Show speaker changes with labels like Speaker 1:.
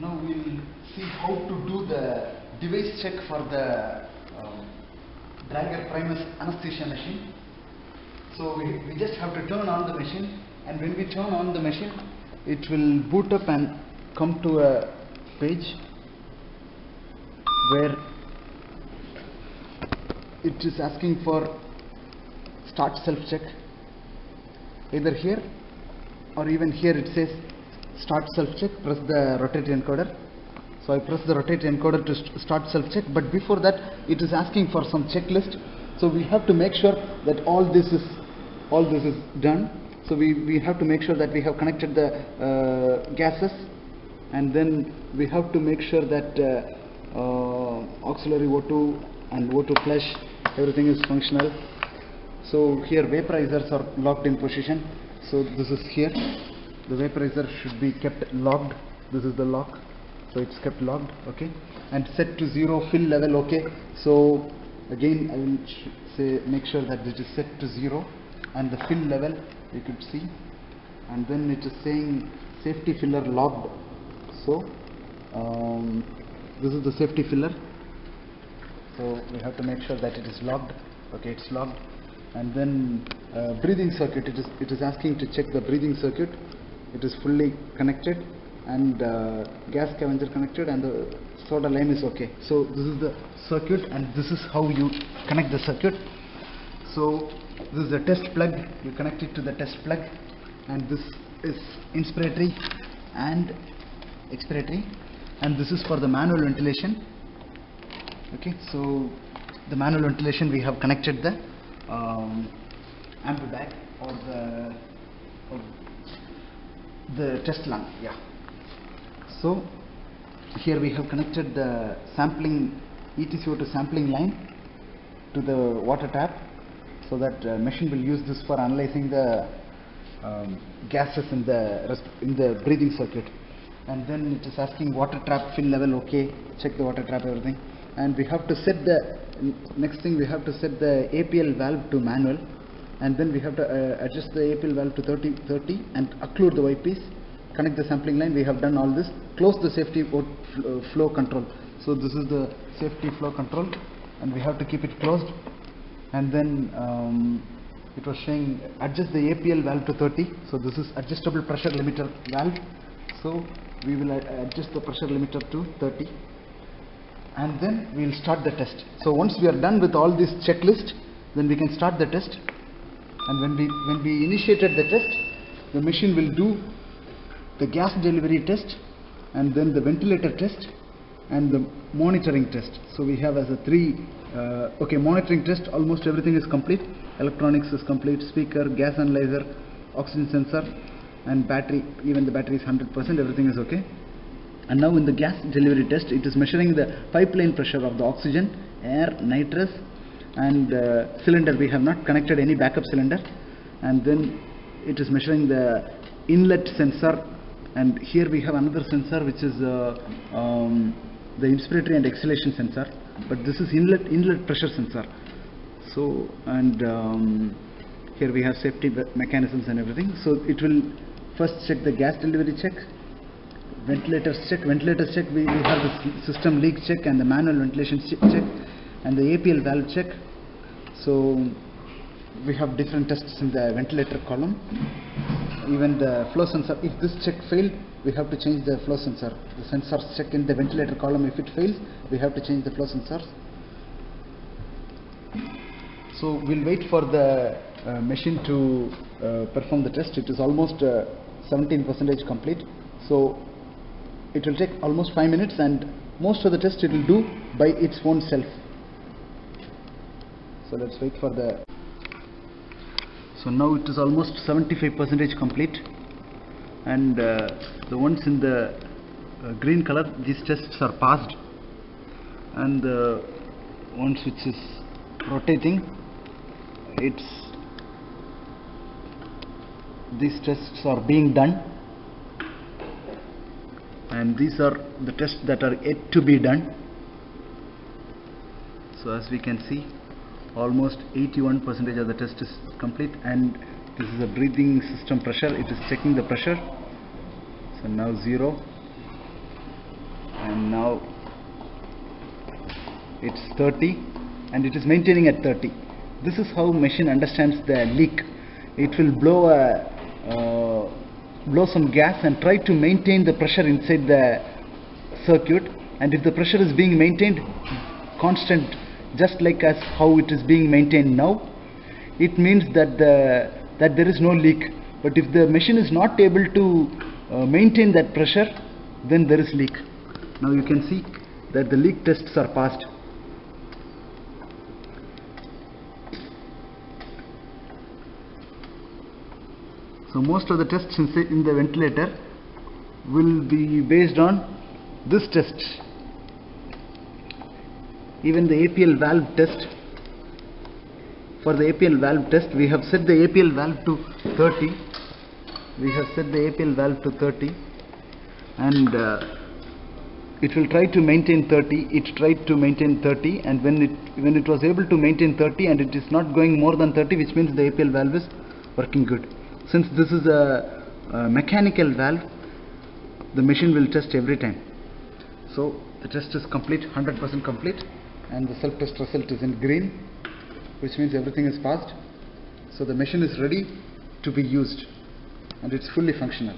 Speaker 1: Now we'll see how to do the device check for the um, Drager Primus anesthesia machine. So we, we just have to turn on the machine and when we turn on the machine it will boot up and come to a page where it is asking for start self check either here or even here it says start self check press the rotatory encoder. So I press the rotatory encoder to st- start self check but before that it is asking for some checklist. So we have to make sure that all this is all this is done. So we, we have to make sure that we have connected the uh, gases and then we have to make sure that uh, uh, auxiliary O2 and O2 flush everything is functional. So here vaporizers are locked in position. So this is here the vaporizer should be kept locked this is the lock. So it's kept locked okay? And set to zero fill level okay? So again I will say make sure that it is set to zero. And the fill level you could see. And then it is saying safety filler locked so um, this is the safety filler. So we have to make sure that it is locked okay it's locked and then uh, breathing circuit. It is it is asking to check the breathing circuit it is fully connected and uh, gas scavenger connected and the soda lime is okay. So this is the circuit and this is how you connect the circuit. So this is the test plug. You connect it to the test plug and this is inspiratory and expiratory. And this is for the manual ventilation. Okay so the manual ventilation we have connected the um, Ambu bag or the the test lung yeah. So here we have connected the sampling ETCO2 sampling line to the water trap so that uh, machine will use this for analyzing the um, gases in the in the breathing circuit. And then it is asking water trap fill level okay check the water trap everything. And we have to set the next thing we have to set the APL valve to manual and then we have to uh, adjust the APL valve to 30 30 and occlude the Y-piece connect the sampling line. We have done all this. Close the safety uh, flow control. So this is the safety flow control and we have to keep it closed. And then um, it was showing adjust the APL valve to 30 so this is adjustable pressure limiter valve. So we will uh, adjust the pressure limiter to 30 and then we will start the test. So once we are done with all this checklist then we can start the test and when we when we initiated the test the machine will do the gas delivery test and then the ventilator test and the monitoring test. So we have as a three uh, okay monitoring test almost everything is complete. Electronics is complete speaker gas analyzer oxygen sensor and battery even the battery is 100% everything is okay. And now in the gas delivery test it is measuring the pipeline pressure of the oxygen air nitrous and uh, cylinder. We have not connected any backup cylinder. And then it is measuring the inlet sensor. And here we have another sensor which is uh, um, the inspiratory and exhalation sensor. But this is inlet inlet pressure sensor. So and um, here we have safety mechanisms and everything. So it will first check the gas delivery check ventilators check. Ventilators check we, we have the system leak check and the manual ventilation che- check and the APL valve check. So we have different tests in the ventilator column. Even the flow sensor if this check failed we have to change the flow sensor. The sensors check in the ventilator column. If it fails we have to change the flow sensors. So we'll wait for the uh, machine to uh, perform the test. It is almost uh, 17 percentage complete. So it will take almost 5 minutes and most of the test it will do by its own self so let's wait for the so now it is almost 75 percentage complete. And uh, the ones in the uh, green color these tests are passed. And the ones which is rotating it's these tests are being done. And these are the tests that are yet to be done. So as we can see almost 81 percentage of the test is complete and this is a breathing system pressure. It is checking the pressure. So now zero. And now it's 30 and it is maintaining at 30 this is how machine understands the leak. It will blow a uh, blow some gas and try to maintain the pressure inside the circuit. And if the pressure is being maintained constant just like as how it is being maintained now it means that the that there is no leak. But if the machine is not able to uh, maintain that pressure then there is leak. Now you can see that the leak tests are passed. So most of the tests in, in the ventilator will be based on this test even the APL valve test. For the APL valve test we have set the APL valve to 30 we have set the APL valve to 30 and uh, it will try to maintain 30 it tried to maintain 30 and when it when it was able to maintain 30 and it is not going more than 30 which means the APL valve is working good. Since this is a, a mechanical valve the machine will test every time. So the test is complete 100% complete and the self test result is in green which means everything is passed. So the machine is ready to be used and it's fully functional